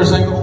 for a second?